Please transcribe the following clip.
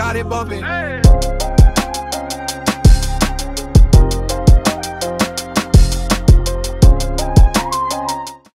Got it bumping.